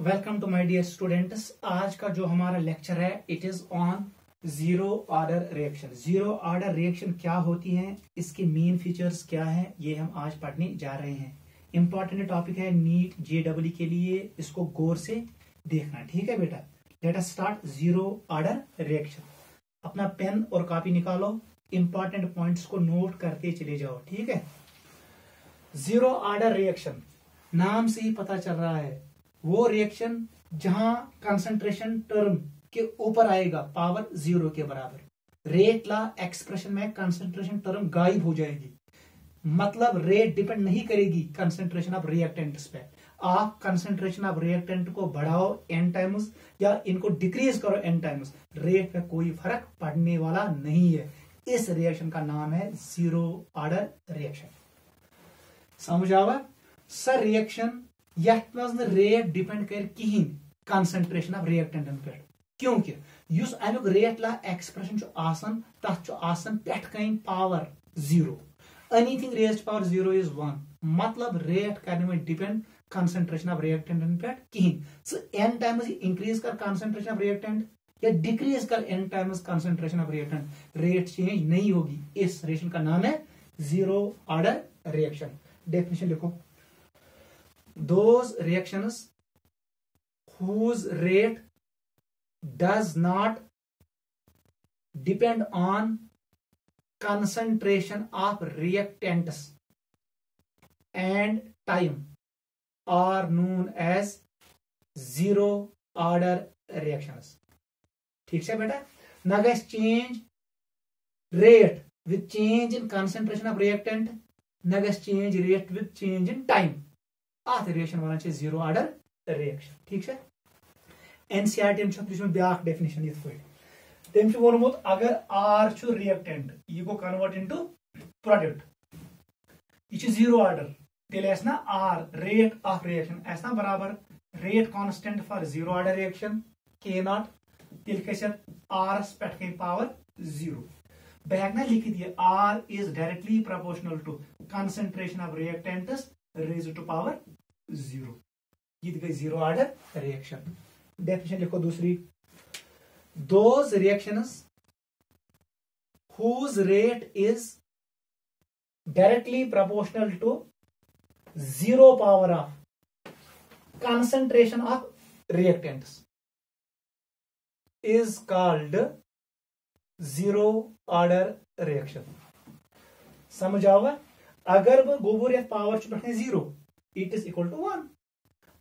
Welcome to my dear students आज का जो हमारा लेक्चर है it is on zero order reaction zero order reaction क्या होती है? इसके मेन फीचर्स क्या है? ये हम आज पढ़ने जा रहे हैं। इंपॉर्टेंट टॉपिक है नीट जे डब्ल्यू के लिए, इसको गौर से देखना। ठीक है बेटा? Let us start zero order reaction अपना पेन और कॉपी निकालो। इंपॉर्टेंट पॉइंट्स को नोट करते चले जाओ। ठीक है? ज़ीरो ऑर्डर रिएक्शन नाम से ही पता चल रहा है। वो रिएक्शन जहाँ कंसंट्रेशन टर्म के ऊपर आएगा पावर ज़ीरो के बराबर। रेट ला एक्सप्रेशन में कंसंट्रेशन टर्म गायब हो जाएगी। मतलब रेट डिपेंड नहीं करेगी कंसंट्रेशन ऑफ़ रिएक्टेंट्स पे। आप कंसंट्रेशन ऑफ़ रिएक्टेंट को बढ़ाओ एन टाइम्स या इनको डिक्रीज करो एन टाइम्स रेट पे कोई फ़र्क पड़ने वाला नहीं है। इस रिएक्शन का नाम है ज़ीरो ऑर्डर रिएक्शन समझ आवा सर रिएक्शन यथ मज रेट डिपेंड कर कहीं कंसंट्रेशन ऑफ़ रिएक्टेंटन पे क्योंकि युस अमुक रेट ला एक्सप्रेशन तथ पेट कन power zero anything raise power zero is one मतलब रेट करने में डिपेंड कंसंट्रेशन ऑफ़ रिएक्टेंटन पे कहीं एन टाइम्स इंक्रीज कर कंसंट्रेशन ऑफ़ रिएक्टेंट या डिक्रीज कर n times concentration of reactant rate change नहीं होगी। इस रिएक्शन का नाम है ज़ीरो ऑर्डर रिएक्शन डेफिनेशन लिखो। Those reactions whose rate does not depend on concentration of reactants and time are known as zero order reactions ठीक है बेटा ना gas change rate with change in concentration of reactant ना gas change rate with change in time अत reaction वन zero order reaction ठीक है? N C R T NCERT back definition ये तम वोनमुत अगर आर रिएक्टेंट यह गो कन्वर्ट इनटू प्रोडक्ट यह ज़ीरो ऑर्डर तेल ना आर रेट ऑफ़ रिएक्शन ना बराबर rate constant for zero order reaction K naught तेल गि आर पे पावर ज़ीरो बह हेक ना लिखित यह R is directly proportional to concentration of reactants raise to power zero. ये गई ज़ीरो आर्डर रिएक्शन डेफिनेशन लिखो दूसरी। Those reactions whose rate is directly proportional to zero power of concentration of reactants is called zero order reaction समझ आओ? अगर वो गोबर या पावर पे zero it is equal to one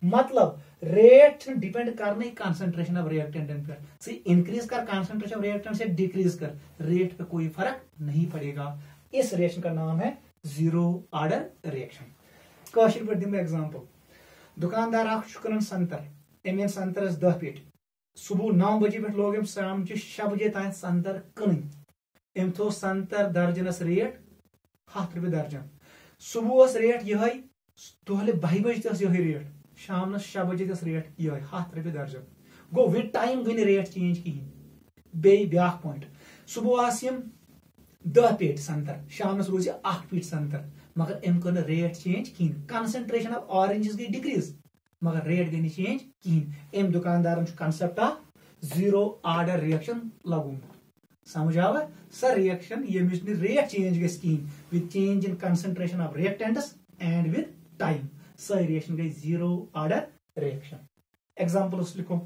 मतलब रेट डिपेंड करने कंसंट्रेशन ऑफ़ रिएक्टेंट पे से इंक्रीज कर कंसंट्रेशन ऑफ़ रिएक्टेंट से डिक्रीज कर. रेट पे कोई फ़र्क नहीं पड़ेगा। इस रिएक्शन का नाम है ज़ीरो ऑर्डर रिएक्शन कशिर पे दिम एग्जांपल दुकानदार अन संतर. एम संतरस दह पेट. सुबह नौ बजे पे लोग शाम शे बजे तान संतर कन एम थो संतर दर्जनस रेट हथ रुपये दर्जन। सुबह रेट यह दोहले बह बज तह रेट। शाम शे बजे तस रेट ये हथ रुपये दर्जन। गो विद टाइम गई रेट चेंज कहें बे ब्या पॉइंट। सुबह दह पेट संतर। शाम रोज अख पीट संतर। मगर अम कर रेट चेंज कहें कंसंट्रेशन ऑफ़ ऑरेंज गई डिक्रीज मगर रेट गई चेंज कहें अम दुकानदार concept of zero order reaction लगुमत समझ आवा सर रिएक्शन ये rate change गहें with change in concentration of reactants and with time सही रिएक्शन गई ज़ीरो ऑर्डर रिएक्शन एग्ज़ाम्पल लिखो.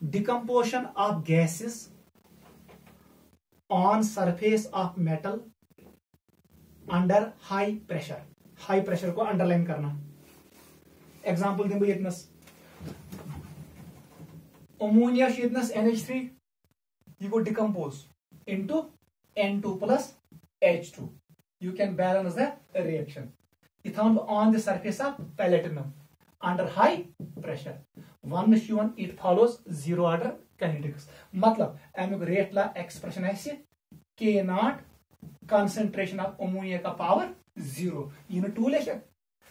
Decomposition of gases on surface of metal under high pressure high pressure को underline करना. Example दिन यतनस ammonia N H three यह गो decompose into N two plus H two you can balance the reaction found on the surface of platinum under high pressure. One one it follows zero order kinetics. मतलब अमुक rate law expression K naught concentration of ammonia का zero. You know two लेशक.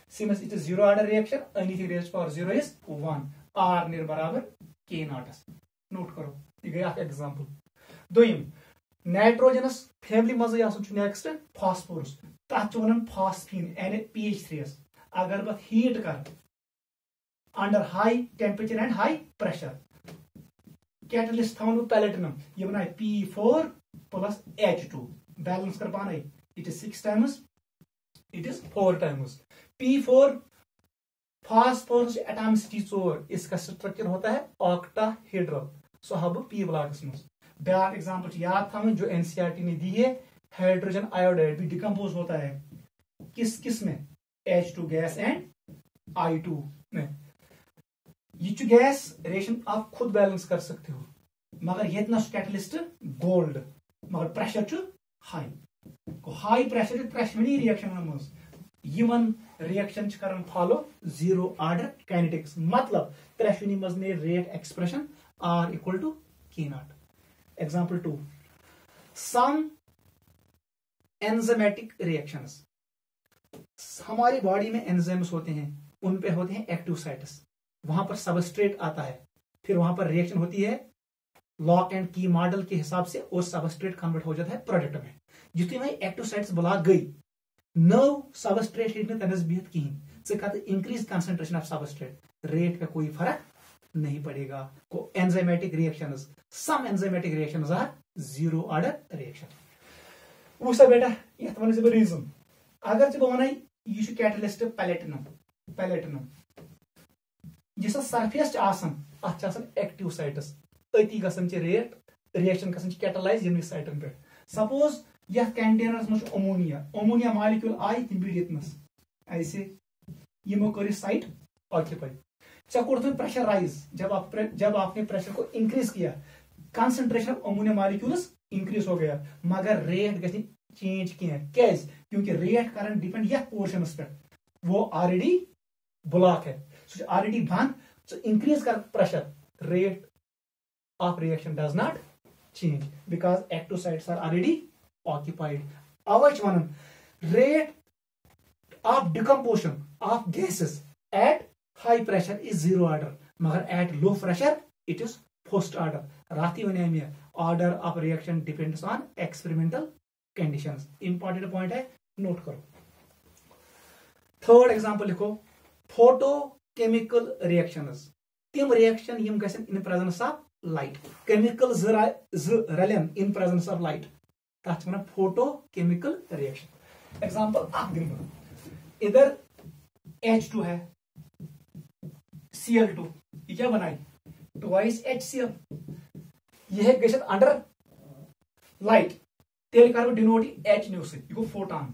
Since it is zero order reaction, anything raised power zero is one. R निर बराबर K not note करो ये गया example दोयम नाइट्रोजनस फैमिली मज़े नेक्स्ट फास्फोरस तथ one phosphine N P H three अगर बह हीट कर under high temperature and high pressure catalyst था पैलेटिनम ये बनाए P four plus H two balance कर पाना it is six times it is four times P four phosphorus atomicity चोर इसका स्ट्रक्चर होता है ऑक्टाहेड्रल सो हब पी ब्लॉक्स में ब्याक एग्ज़ाम्पल याद था जो एनसीआरटी ने दी है हाइड्रोजन आयोडाइड भी डिकम्पोज होता है। किस किसमें? H two gas and I two में। ये गैस रेशन आप खुद बैलेंस कर सकते हो, मगर ये कैटलिस्ट गोल्ड मगर pressure high high pressure pressure reaction मज रिएक्शन कर फॉलो ज़ीरो आर्डर काइनेटिक्स मतलब त्रेशवनी मज ने rate expression R equal to K naught example two some enzymatic reactions हमारी बॉडी में एंजाइम्स होते हैं, उन पे होते हैं एक्टिव साइटस वहाँ पर सबस्ट्रेट आता है, फिर वहाँ पर रिएक्शन होती है लॉक एंड की मॉडल के हिसाब से और सबस्ट्रेट कन्वर्ट हो जाता है प्रोडक्ट में। जितनी वही एक्टिव साइट्स बुला गई नव सबस्ट्रेट रेट में तनस बिहत कहीं कहते increase concentration of substrate rate का कोई फ़र्क नहीं पड़ेगा। को enzymatic reaction some enzymatic reaction are zero order reaction वो सब बेटा, ये वन रीजन अगर बह वन यह कैटलिस्ट पैलेटिनम पैलेटिनम जिस सरफेस आसन अत एक्टिव साइटस अति गसन रेट रिएक्शन गसन कैटलाइज यम साइटन पे. सपोज़ यह कंटेनर मज अमोनिया अमोनिया मालिक्यूल आय तम बिड़ितनस ऐसे यमो कर साइट ऑक्यूपाई चा कोर प्रेशराइज जब आप जब आपने प्रेशर को इंक्रीज किया concentration of ammonia molecules increase हो गया। मगर रेट गई चेंज कह क्योंकि रेट कर डिपेंड ये पोर्शन पे वो ऑलरेडी ब्लॉक है। सह ऑलरेडी बंद सो इंक्रीज कर pressure rate of reaction does not change because active sides are already occupied away one rate of decomposition of gases at high pressure is zero order मगर at low pressure it is first order राति वन मैं order of reaction depends on experimental conditions important point है note करो. Third example लिखो. Photochemical reactions तम reaction Yama in presence of light chemical ज in presence of light तथा वन फ़ोटो केमिकल रिएक्शन एग्जांपल आप ग्रीन इधर H2 है. Cl2 ये क्या बनाई ट्वाइस एच सी एल यह गई अंडर लाइट तेल कर डिनोट एच न्यू से यह फोटोन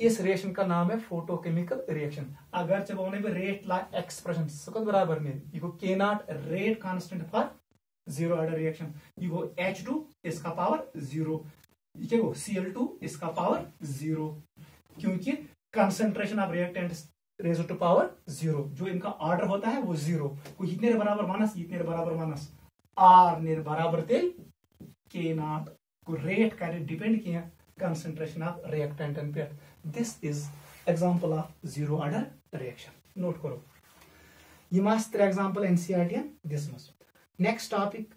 इस रिएक्शन का नाम है फोटोकेमिकल रिएक्शन अगर जब वन रेट ला एक्सप्रेशन सो बराबर में यह गो K naught rate constant for zero order reaction यह गो एच टू इसका पावर ज़ीरो क्या गो सी एल टू इसका पावर ज़ीरो क्योंकि concentration of reactant raise to power zero जो इनका ऑर्डर होता है, वो ज़ीरो को इतने बराबर मानस? इतने बराबर मानस. आर निर बराबर तेल के नाट को रेट कर डिपेंड किया कंसेंट्रेशन ऑफ़ रिएक्टेंट पे this is example of zero order reaction note करो. ये त्रे एग्जांपल एनसीआरटी दिस मस नेक्स्ट टॉपिक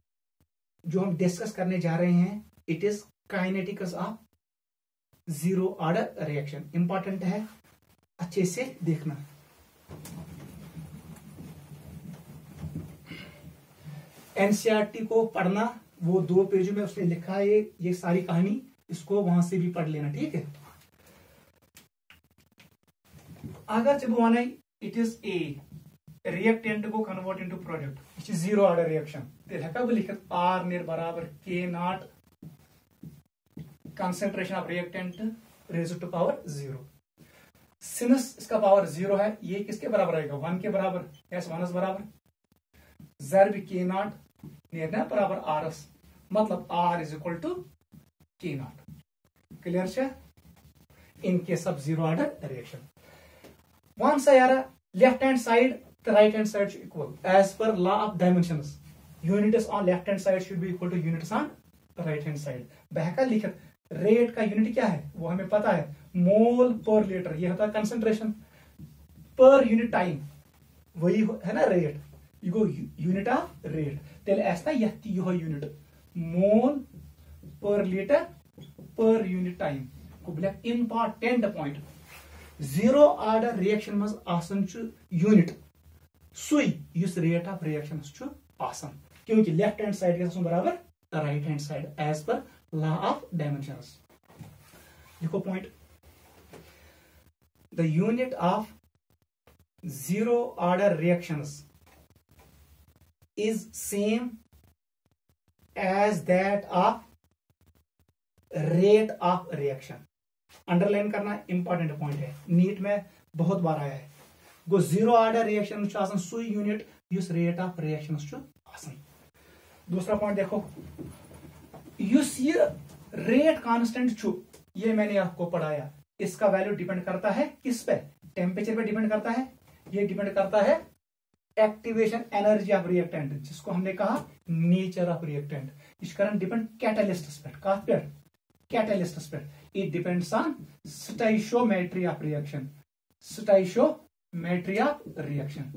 जो हम डिस्कस करने जा रहे हैं it is kinetics of zero order reaction important है अच्छे से देखना। एनसीआरटी को पढ़ना, वो दो पेजों में उसने लिखा है, ये ये सारी कहानी, इसको वहाँ से भी पढ़ लेना, ठीक है? अगर जब वन इट इज़ ए रिएक्टेंट को convert into product zero order reaction बह लिखित आर निर, बराबर K naught concentration of reactant raise to power zero since इसका पावर ज़ीरो है, ये किसके बराबर आएगा? वन के बराबर, एस वन एस बराबर। जर्ब के नॉट नेरना बराबर आर एस। मतलब R is equal to K naught. Clear in case of zero order reaction. One सा यार, left hand side right hand side should equal as per law of dimensions units on left hand side should be equal to units on right hand side बहका लिखित rate का unit क्या है? वो हमें पता है। मोल पर लीटर, ये होता है कंसेंट्रेशन पर यूनिट टाइम वही है ना रेट यह गो यूनिट ऑफ़ रेट तेल यह unit mole per litre per unit time को black important point zero order reaction मज यूनिट सुई रेट ऑफ़ रिएक्शन आसान. क्योंकि लेफ़्ट हैंड साइड गस बराबर right hand side as per law of dimension लिखो point the unit of zero order reactions is same as that of rate of reaction. Underline करना important point है। NEET में बहुत बार आया है। गो ज़ीरो ऑर्डर रिएक्शन सु यूनिट युस रेट ऑफ़ रिएक्शन दूसरा पॉइंट देखो। युस ये रेट कांस्टेंट ये मैंने आपको पढ़ाया। इसका वैल्यू डिपेंड करता है? किस पे? टेम्परेचर पे डिपेंड करता है। ये डिपेंड करता है एक्टिवेशन एनर्जी ऑफ़ रिएक्टेंट जिसको हमने कहा नेचर ऑफ़ रिएक्टेंट इस कारण डिपेंड कैटलिस्ट पे कहा पे कैटलिस्ट पे it depends on stoichiometry of reaction. Stoichiometry of reaction.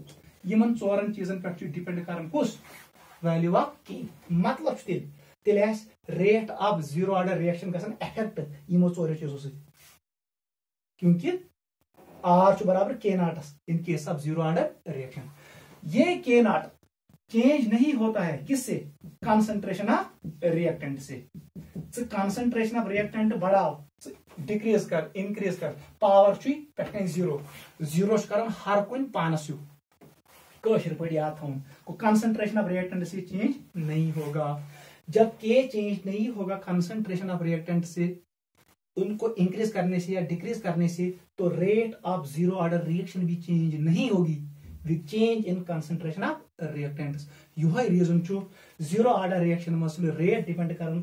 यमन चोरन चीजन पे डिपेंड कर वैल्यू ऑफ़ की मतलब तेल तेल rate of zero order reaction effect यमो चोर चीज़ों से? क्योंकि आर बराबर के नाटस in case of zero order reaction ये के नाट चेंज नहीं होता है। किससे? कंसंट्रेशन ऑफ़ रिएक्टेंट से। कंसंट्रेशन ऑफ़ रिएक्टेंट बढ़ाओ। डिक्रीज कर इनक्रीज कर। पावर चु पे ज़ीरो ज़ीरो हर कुन पानस कशिर पे याद थो कंसंट्रेशन ऑफ़ रिएक्टेंट से चेंज नहीं होगा। जब के चेंज नहीं होगा कंसंट्रेशन ऑफ़ रिएक्टेंट से उनको इंक्रीज करने से या डिक्रीज करने से तो rate of zero order reaction भी चेंज नहीं होगी with change in concentration of reactants यह रीजन ज़ीरो ऑर्डर रिएक्शन मज रेट डिपेंड कर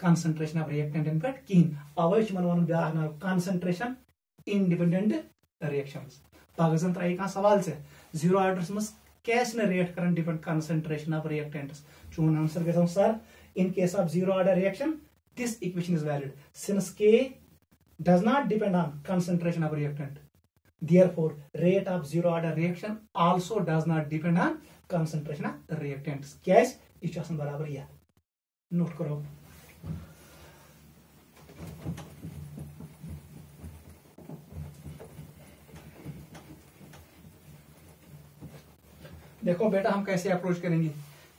concentration of fact keen. away man wan ब्याह ना concentration independent reactions. पागजन त्राई का सवाल से? ज़ीरो ऑर्डर्स में कैसे रेट करन डिपेंड concentration of reactants? चून आंसर गसम सर in case of zero order reaction this equation is valid since k does not depend on concentration of reactant therefore rate of zero order reaction also does not depend on concentration of reactants कैस इस बराबर यह note करो देखो बेटा हम कैसे approach करेंगे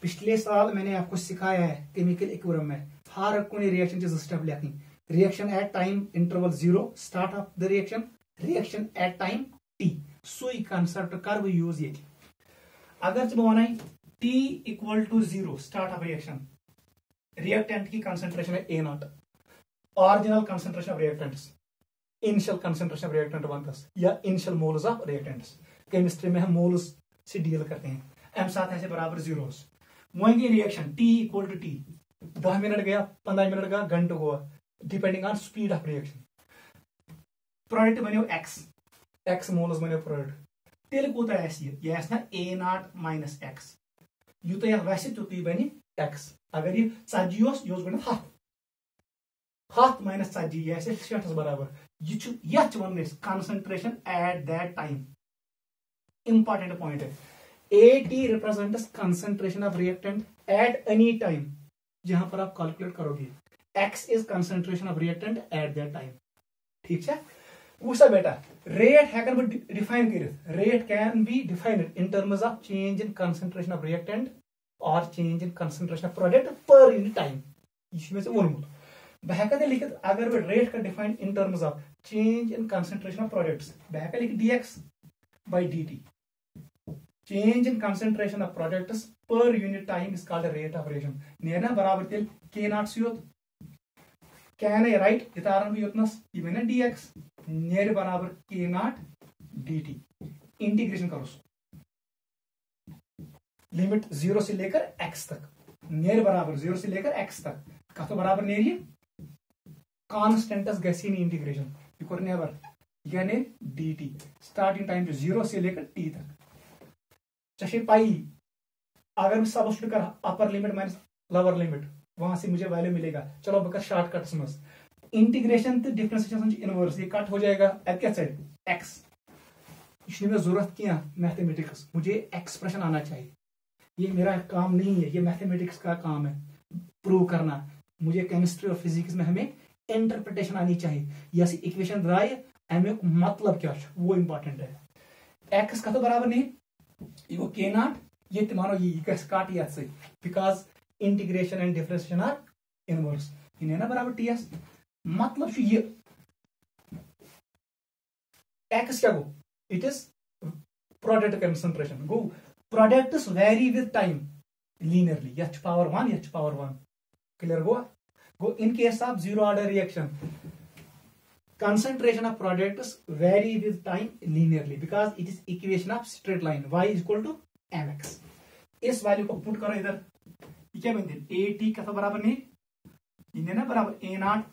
पिछले साल मैंने आपको सिखाया है केमिकल इक्वरम में हर कुछ रिएक्शन चीज़ स्टेप लिखनी reaction at time interval zero start of the reaction reaction at time T सुई कंसेप्ट कर यूज़ ये अगर जब one T equal to zero start of reaction reactant की कंसेंट्रेशन है A naught original concentration of reactants initial concentration of reactant बनता या initial moles of reactants chemistry में हम मोल्स से डील करते हैं. एम सात ऐसे बराबर ज़ीरो वहीं reaction T equal to T दह मिनट गया, पंद्रह मिनट गया, घंटे हुआ। Depending on speed of reaction product बनो एक्स एक्स मोलस बनो प्रोडक्ट तेल कूत यह ए नाट माइनस एक्स यूत वस तुत बन एक्स अगर यह ची यह बन हथ। हथ माइनस ची यह शेठस बराबर यह one concentration at that time important point A T represent concentration of reactant at any time जहाँ पर आप कैलकुलेट करोगे X is concentration of reactant at that time ठीक है? वुसा बेटा रेट हेकन बह डिफाइन कर rate can be defined in terms of change in concentration of reactant और change in concentration of product per unit time यह मे वोनमुत बह हेका लिखित, अगर बह रेट कर define in terms of change in concentration of products बह हेका लिखित dx by dt change in concentration of products per unit time is called rate of reaction नेना बराबर तेल k naught से योत can I इतारन भी योतनस ये बने dx नेर बराबर k naught dt. इंटीग्रेशन करो लिमिट ज़ीरो से लेकर x तक नेर बराबर ज़ीरो से लेकर x तक कत बराबर नेर ये कांस्टेंटस गसी इंटीग्रेशन ये कर नेबर यानी dt. स्टार्टिंग टाइम जो ज़ीरो से लेकर t तक चाहे पाई। अगर मैं सब्सिट्यूट कर upper limit minus lower limit वहाँ से मुझे वैल्यू मिलेगा। चलो बकर शॉर्टकट मज इंटीग्रेशन तो डिफरेंशिएशन इनवर्स ये कट हो जाएगा। क्या साइड एक्स इसलिए मैं ज़रूरत क्या मैथमेटिक्स मुझे एक्सप्रेशन आना चाहिए। ये मेरा काम नहीं है, ये मैथमेटिक्स का काम है। प्रूव करना। मुझे केमिस्ट्री और फिजिक्स में हमें इंटरप्रिटेशन आनी चाहिए। यह इक्वेशन द्राय अमुक मतलब क्या? वो इंपॉर्टेंट है। एक्स का तो बराबर नहीं। गो के नाट ये मानो यह कट ये because integration and differentiation are inverse ये ना बराबर टी एस मतलब ये एक्स क्या गो? It is product concentration go products vary with time linearly यह पावर वन यह पावर वन क्लियर गो? गो in case of zero order reaction concentration of products vary with time linearly because it is equation of straight line. Y is equal to mx इस value को put करो इधर। क्या बनते A T का बराबर नहीं? इन्हें ना बराबर A naught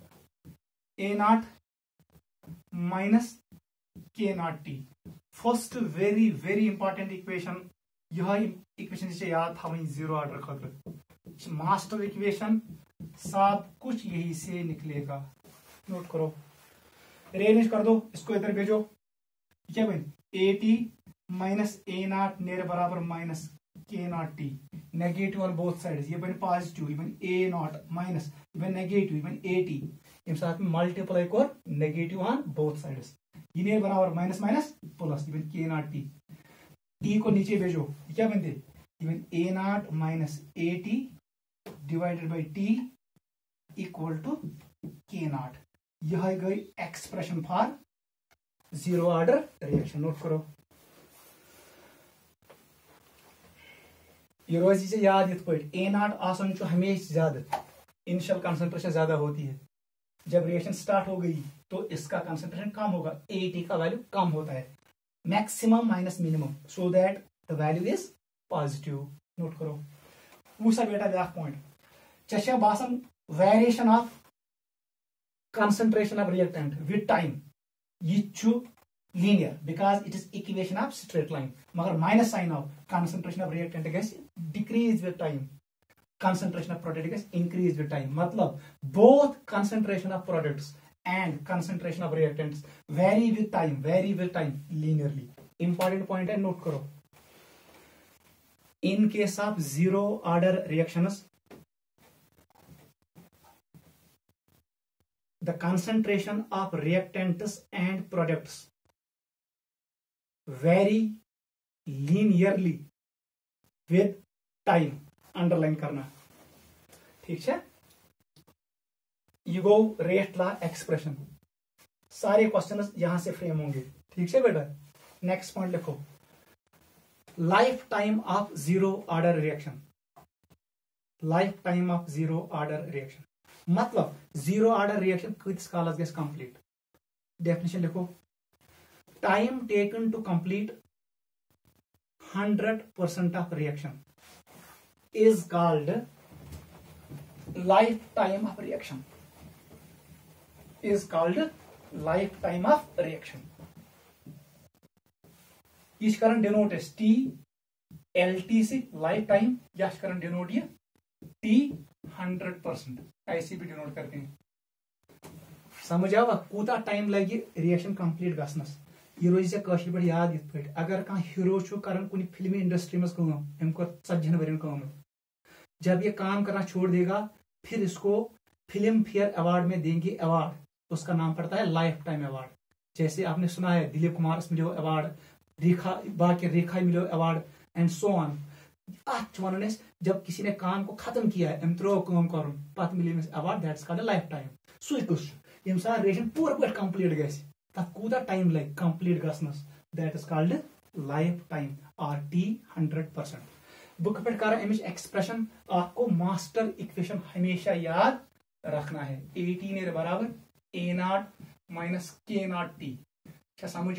A naught minus K naught T first very very important equation यह इक्वेशन से याद था वही ज़ीरो ऑर्डर खतर मास्टर इक्वेशन सब कुछ यही से निकलेगा। नोट करो। रेंज कर दो, इसको इधर भेजो। क्या बन A T minus A naught नेर बराबर minus K naught T negative on both side ये बन पॉजिटिव बन ए नॉट माइनस बन नेगेटिव बन ए टी इम साथ में मल्टीप्लाई कर नेगेटिव ऑन बोथ साइड्स ये नेर बराबर माइनस माइनस प्लस बन के नॉट टी टी को नीचे भेजो। क्या बनते बन A naught minus A T divided by T equal to K naught यह गई expression for zero order reaction note करो। ये रोज से याद इत पे ए नाट आसन हमेशा ज़्यादा इनिशियल कंसंट्रेशन ज़्यादा होती है। जब रिएक्शन स्टार्ट हो गई तो इसका कंसंट्रेशन कम होगा ए टी का वैल्यू कम होता है। Maximum minus minimum so that the value is positive note करो। वो सब बेटा ब्याक पॉइंट चशा बासन variation of concentration of reactant with time ये linear because it is equation of straight line मगर minus sign of concentration of reactant gets decrease with time concentration of product gets increase with time मतलब both concentration of products and concentration of reactants vary with time vary with time linearly important point है note करो in case of zero order reactions the concentration of reactants and products vary linearly with time. Underline करना। ठीक है? यू गो rate ला expression सारे question यहाँ से फ्रेम होंगे। ठीक है बेटा? नेक्स्ट पॉइंट लिखो। Life time of zero order reaction life time of zero order reaction मतलब ज़ीरो ऑर्डर रिएक्शन किस कालस गस कंप्लीट डेफिनेशन लिखो। Time taken to complete hundred percent of reaction is called life time of reaction is called life time of reaction यह कारण denote t L T से life time या कारण denote ये टी हंड्रेड परसेंट ऐसे भी denote करते हैं। समझ आवा कूता टाइम लगे रिएक्शन कंप्लीट गसनस यह रोज पे याद इत पे अगर कह हीरो फ़िल्म इंडस्ट्री में कम अम कर वन जब ये काम करना छोड़ देगा, फिर इसको फ़िल्म फेयर अवार्ड में देंगे अवार्ड उसका नाम पड़ता है लाइफ टाइम अवार्ड जैसे आपने सुना है, दिलीप कुमार मिलो अवार्ड रेखा, बाकी रेखा मिलो अवार्ड एंड सो ऑन जब किसी ने काम को खत्म किया है त्रो कम कर पत मिले अवार्ड दैट्स कॉल्ड लाइफ टाइम सु कुछ यम सा रेशन पूर पे कंप्लीट गस तथ कूता टाइम लग complete गसनस that is called life time or T hundred percent book पे कर अमिच एक्सप्रेशन आपको मास्टर इक्वेशन हमेशा याद रखना है। ए टी ने बराबर A naught minus K naught T क्या समझ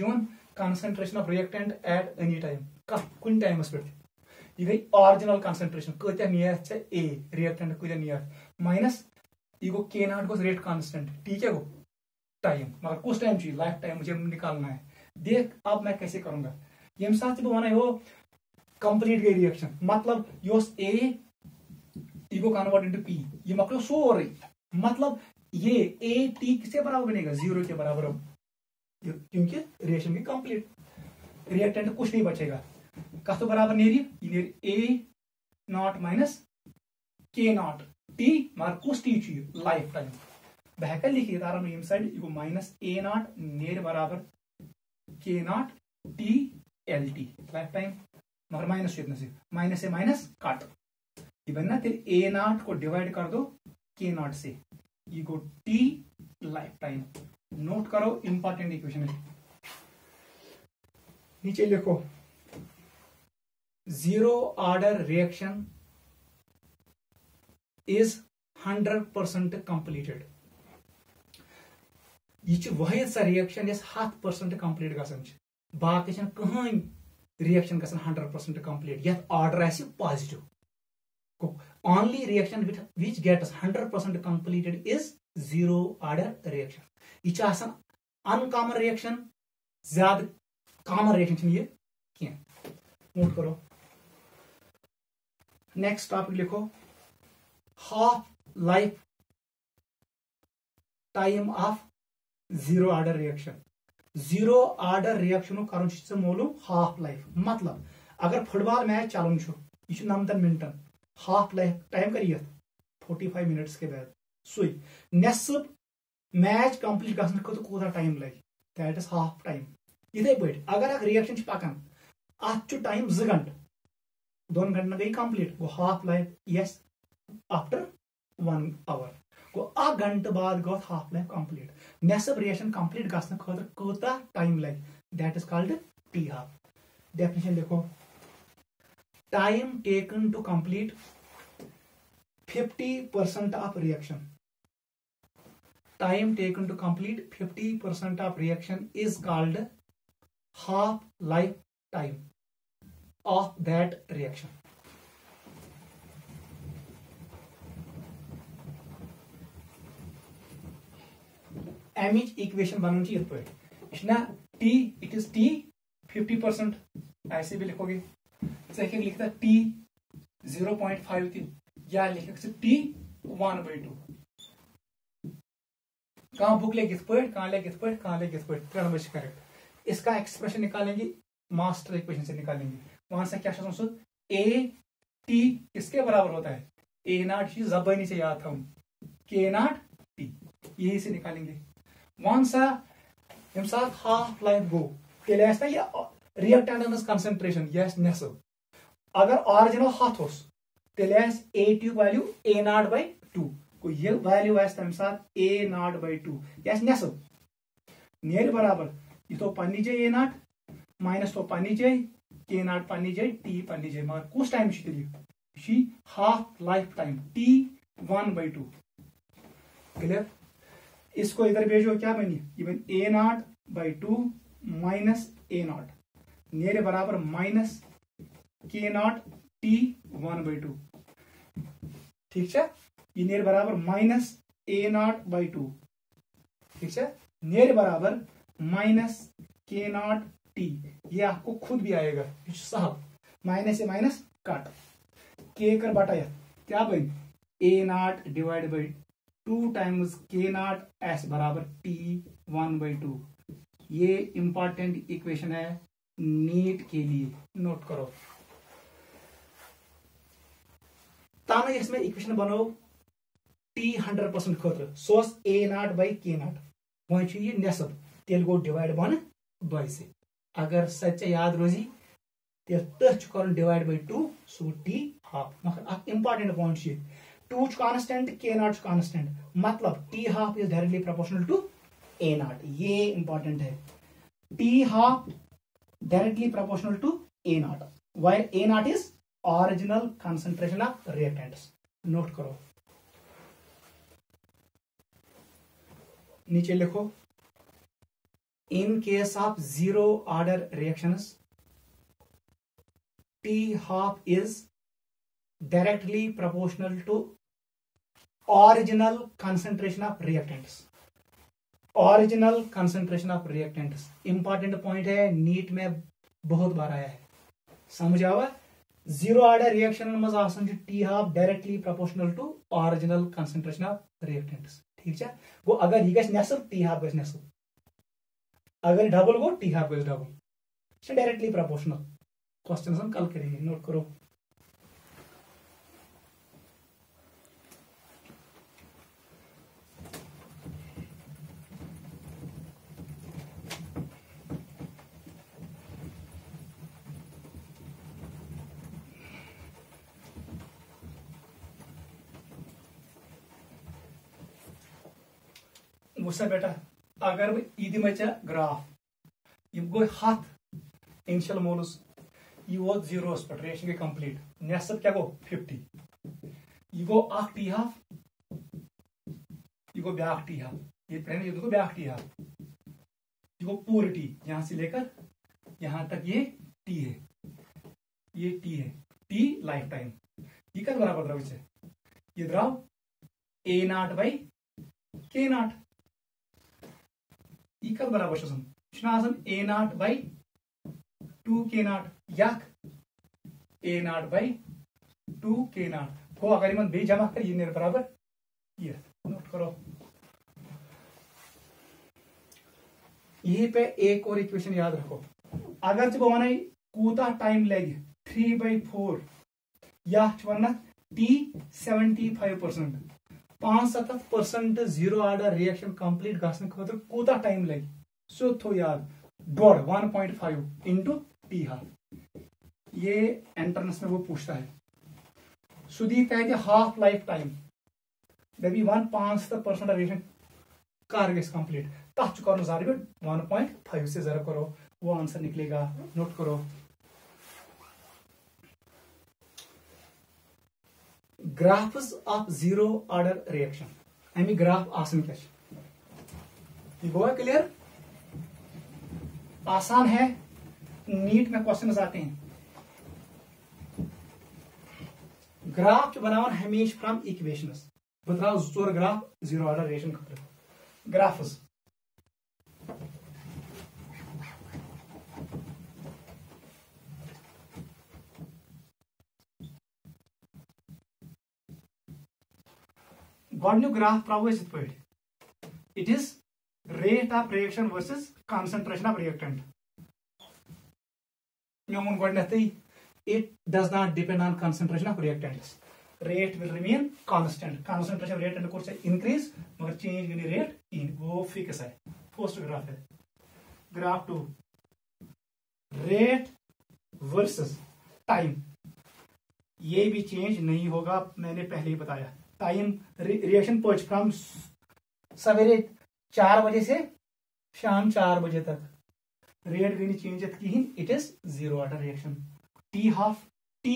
concentration of reactant at any time कत कुन टाइमस पे यह गई ऑरिजिनल कंसंट्रेशन कत्या नियत ए रिएक्टेंट कत्या नियत माइनस यह गो के नॉट गोस रेट कांस्टेंट टी क्या गो टाइम मगर कुछ टाइम चाहिए लाइफ टाइम मुझे निकालना है देख अब मैं कैसे करूँगा ये साथ बह वो कंप्लीट गई रिएक्शन मतलब यह ए यह गो कन्वर्ट इनटू पी ये मकलो सोरे मतलब ये ए टी किसके बराबर बनेगा ज़ीरो के बराबर क्योंकि रिएक्शन भी कंप्लीट रिएक्टेंट कुछ नहीं बचेगा कत बराबर नेरी यह A naught minus K naught T मगर कुछ टी लाइफ टाइम बह हेक लिखित आराम यम साइड यह माइनस ए नॉट नेर बराबर K naught T L T life time मगर माइनस माइनस से। माइनस कट ये बनना तेल ए नॉट को डिवाइड कर दो के नॉट से। ये गो टी लाइफ टाइम नोट करो इंपॉर्टेंट इक्वेशन है। नीचे लिखो। Zero order reaction is hundred percent completed यह वहद सा रिएक्शन यस हथ परसेंट कंप्लीट गसान बाकी कहन रिएक्शन गसान हंड्रेड परसेंट कंप्लीट ये ऑर्डर आसि positive only reaction which, which gets 100% completed is zero order reaction यह अनकॉमन रिएक्शन ज़्यादा कॉमन रिएक्शन ये नोट करो। नेक्स्ट टॉपिक लिखो। Half life time of zero order reaction zero order reaction कर मोलूम half life मतलब अगर फुटबॉल मैच चलान यह नमतन मिनटन हाफ़ लाइफ टाइम कर फोर्टी फाइव मिनट्स के बाद। सुई नेसब मैच कंप्लीट गसन कूत टाइम लगे? दैट इज़ हाफ़ टाइम इथे पे अगर अख रिएक्शन पकान अत टाइम जो गंट दोन घंटे गई कंप्लीट गो half life yes after one hour गो घंटे बाद गो हाफ़ लाइफ कंप्लीट नेसब रिएक्शन कंप्लीट गसन कूत टाइम लगे that is called T half definition देखो। Time taken to complete 50% of reaction time taken to complete 50% of reaction is called half life time of that reaction. Amich equation बनाना चाहिए पर ना t, it is t 50% ऐसे भी लिखोगे। Second लिखता zero point five तीन या लिखे टी वन बाई टू कहाँ बुक ले पे कहाँ ले पे कहाँ ले पे त्रे नंबर करेक्ट इसका एक्सप्रेशन निकालेंगे मास्टर इक्वेशन से निकालेंगे। वहाँ से क्या सुन ए, टी किसके बराबर होता है? ए नाट जबानी से याद था के नाट टी यही से निकालेंगे। वहाँ सा हाफ़ लाइन गो? तेल रिएक्टेंट कंसंट्रेशन यह नेसव अगर ऑरिजिनल हथ तेल A T value A naught by two गो यह वैल्यू तम सात ए नाट बै टू यह नेसब नेर बराबर। यह तो पन्नी जय ए नाट माइनस तो पन्नी जय के नाट पन्नी जय टी पन्नी जय मगर कुछ टाइम तेल half life time T one by two clear इसको इधर भेजो, क्या बनी? ये बन A naught by two minus A naught नेरे बराबर minus k naught T one by two ठीक है ये नेर बराबर minus A naught by two ठीक है नेर बराबर माइनस के नॉट टी, ये आपको खुद भी आएगा। साहब, माइनस से माइनस काट। के कर बटाया क्या बन A naught divide by two times k naught S बराबर टी वन बाई टू ये इंपॉर्टेंट इक्वेशन है नीट के लिए। नोट करो। ताना, इसमें इक्वेशन बनो टी हंड्रेड परसेंट खुद सो ए नाट बाई के नाट वह यह नसब तेल गो डिवाइड बन बाई से अगर सच याद रोजी तथ divide by two so T half मगर important point two constant k naught constant मतलब T half is directly proportional to A naught ये इंपॉर्टेंट है. T half directly proportional to A naught why A naught is original concentration of reactants note करो. नीचे लिखो. In case of zero order reactions T half is directly proportional to original concentration of reactants original concentration of reactants important point है NEET में बहुत बार आया है। समझ आवा ज़ीरो ऑर्डर रिएक्शन मज T half directly proportional to original concentration of reactants ठीक है? गो अगर यह नेसफ टी हाफ़ नेसफ अगर डबल गो टी हाफ़ गज डबल डायरेक्टली प्रोपोर्शनल क्वेश्चन कल करेंगे नोट करो. बेटा? अगर बह यह ग्राफ यह गो हथ इनिशियल मोलस यह वो जीरोस पे रेशन गई कंप्लीट नेसफ क्या गो फिफ्टी यह गो टी हाफ़ यह गो ब्या टी हाफ़, ये यह गो ब्या टी हाफ़. यह गो पूरे टी, यहाँ से लेकर, यहाँ तक ये टी है. ये टी है. टी लाइफ टाइम ये कत बराबर द्रव ये द्रव ए नाट बाई के नाट यह कत बराबर ए नाट बाई टू के नाट यख ए नाट बाई टू के नाट गो अगर इन बे जमा कर, ये बराबर, ये। नोट करो। यहीं पे एक और इक्वेशन याद रखो। अगर चे वन कूता टाइम लगे थ्री बै फोर या one T seventy five percent पाँच सतत percent zero order reaction complete गसन कूता टाइम लगे? सो थो याद डोड़ one point five into T half ये एंट्रेंस में वो पूछता है। सुधी कह हाफ़ लाइफ टाइम दबी वन पाँच परसेंट रिएक्शन कर गस कंप्लीट तथ कर वन पॉइंट फाइव से जरा करो। वो आंसर निकलेगा नोट करो। Graphs of zero order reaction अमि ग्राफ आसन क्या ये गो क्लियर आसान है। नीट में क्वेश्चन आते हैं। ग्राफ बनावन हमेशा फ्रॉम इक्वेशंस बह त्रा ग्राफ ज़ीरो ऑर्डर रिएक्शन खतर ग्राफ्स गु ग्राफ त्रो पे it is rate of reaction versus concentration of reactant मे वो गए it does not depend on concentration of reactants rate will remain constant concentration reactant को increase मगर चेंज गई rate इन वो फिक्स है फ़र्स्ट ग्राफ है graph two rate versus time ये भी चेंज नहीं होगा मैंने पहले ही बताया टाइम रिएक्शन पहुँच फ्रॉम सवेरे चार बजे से शाम चार बजे तक। रेट गई चेंज कहीं it is zero order reaction T half T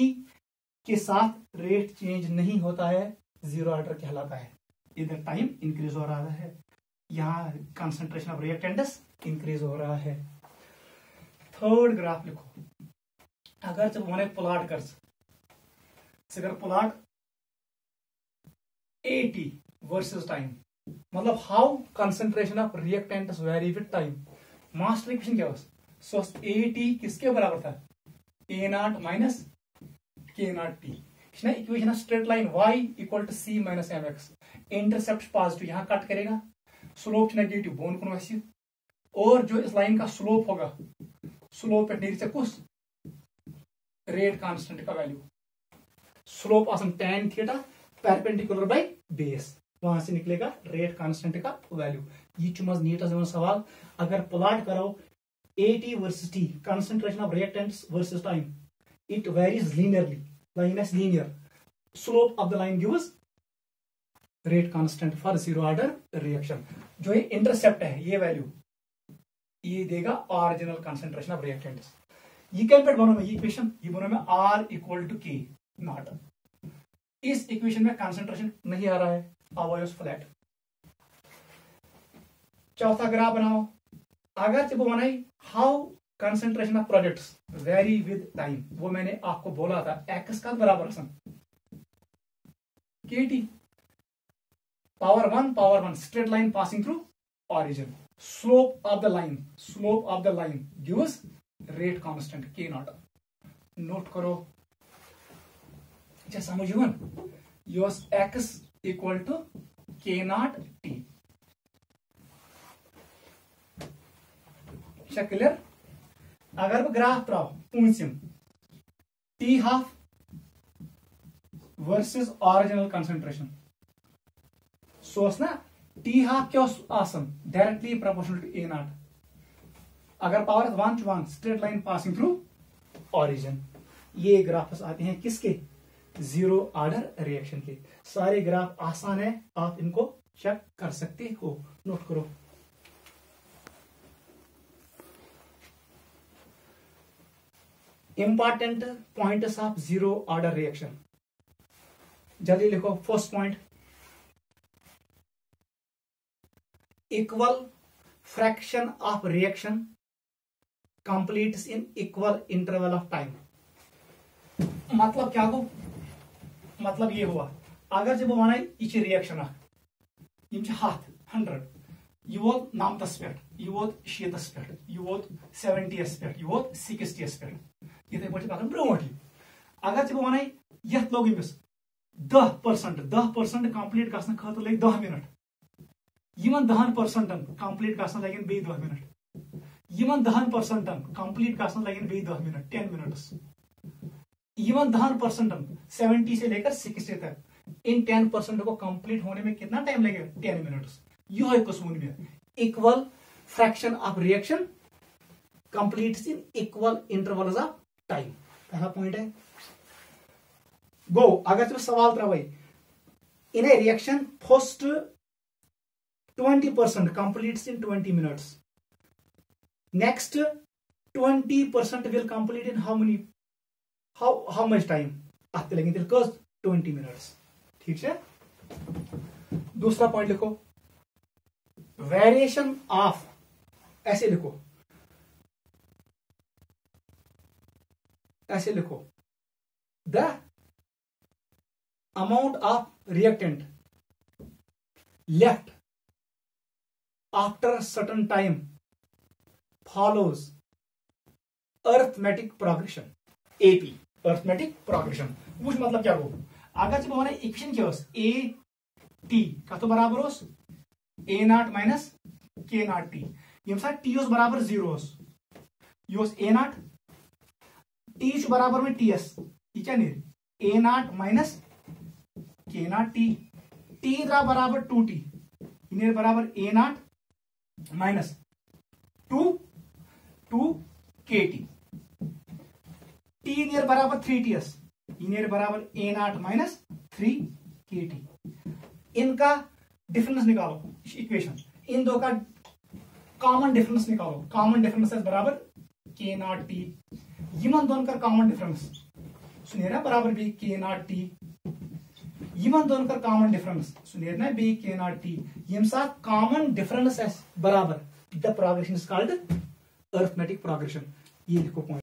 के साथ रेट चेंज नहीं होता है ज़ीरो ऑर्डर कहलाता है। इधर टाइम इंक्रीज हो रहा है। यहाँ कंसंट्रेशन ऑफ़ रिएक्टेंट्स इंक्रीज हो रहा है। थर्ड ग्राफ लिखो। अगर जब वन प्लॉट कर अगर plot A T versus time मतलब how concentration of reactants vary with time master equation क्या बस सो ए टी किसके बराबर था? A naught minus k naught T equation straight line Y equal to C minus M X intercept positive यहाँ cut करेगा। Slope negative बोन कुन वैसे? और जो इस लाइन का स्लोप होगा स्लोप पे नीचे कुछ रेट कांस्टेंट का वैल्यू स्लोप आसन tan theta perpendicular by base वहाँ से निकलेगा रेट कांस्टेंट का वैल्यू ये नीट सवाल. अगर प्लॉट करो A T versus T concentration of reactants versus time it varies linearly line is linear slope of the line gives rate constant for zero order reaction जो ये intercept है, ये value ये देगा ऑरिजिनल कंसंट्रेशन ऑफ़ रिएक्टेंट्स ये क्या पेट बनो मैं, ये इक्वेशन ये बनो मैं R equal to k naught इस इक्वेशन में कंसंट्रेशन नहीं आ रहा है। अवॉइड फ्लैट चौथा ग्राफ बनाओ। अगर जब बनाई how concentration of projects vary with time वो मैंने आपको बोला था एक्स का बराबर सन k T power one power one straight line passing through origin slope of the line slope of the line gives rate constant k naught note करो समझ योस X equal to k naught T clear अगर बह graph त्रा पूंचम T half versus original concentration so T half क्या directly proportional to A naught अगर power one one straight line passing through origin ये graphs आते हैं किसके? ज़ीरो ऑर्डर रिएक्शन के। सारे ग्राफ आसान है, आप इनको चेक कर सकते हो। नोट करो। Important points of zero order reaction जल्दी लिखो first point equal fraction of reaction completes in equal interval of time मतलब क्या गो मतलब ये हुआ। अगर जब वन यह रिएक्शन हथ हंड्रेड यह वोत नमतस पे यह वोत शीतस पे यह वोत सेवेंटीस पे यह वोत सिक्सटीस पे इथे पे पकान ब्रोट अगर जब वन ये लोग अमिस दह परसेंट दह परसेंट कंप्लीट गसन खत लग दह मिनट। यमन दहन परसेंटन कंप्लीट गसन लगन बे दह मिनट। यमन दहन परसेंटन कंप्लीट गसन लगन बे दह मिनट टेन मिनट्स यमन दहन परसेंटन सेवेंटी से लेकर सिक्सटी तक। इन टेन परसेंट को कंप्लीट होने में कितना टाइम लगेगा? टेन मिनट्स यह कसून में। Equal fraction of reaction complete in equal interval of time पहला पॉइंट है। गो अगर तुम सवाल त्रवे in a reaction first twenty percent complete in twenty minutes next twenty percent will complete in how many how how much time अब लगे लगेंगे तेरे ट्वेंटी मिनट्स ठीक है? दूसरा पॉइंट लिखो। वेरिएशन ऑफ़ ऐसे लिखो। ऐसे लिखो। The amount of reactant left after certain time follows arithmetic progression AP arithmetic progression. वो मतलब क्या हो अगर जब इक्वेशन क्या ए टी का तो बराबर हो A naught minus K naught T ये टी बराबर ज़ीरो ए नाट टी बराबर में टी एस ये क्या नहीं? ए naught minus K naught T t द्रा बराबर टू टी इन्हें बराबर A naught minus two two k T T near बराबर थ्री टी एस इन्हें बराबर A naught minus three k T इनका डिफरेंस निकालो इक्वेशन इन दो का कॉमन डिफरेंस निकालो. कॉमन डिफरेंस बराबर के नाट टी यमन दोन का कॉमन डिफरेंस सुनेरा, बराबर भी के नाट टी यमन दोन कर कॉमन डिफरेंस सो नेरना बे के नॉट टी यम सा कॉमन डिफरेंस बराबर. The progression is called arithmetic progression ये लिखो